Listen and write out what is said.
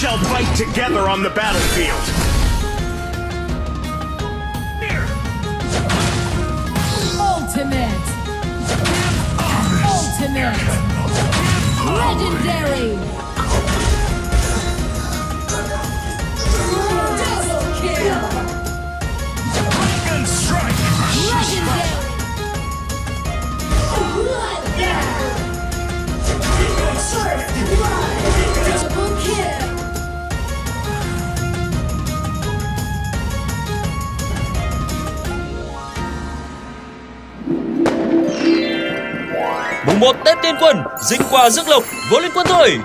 shall fight together on the battlefield. Ultimate! Ultimate! Legendary! Mùng 1 Tết tiên Quân, dịch qua rước lộc, vô liên quân thôi.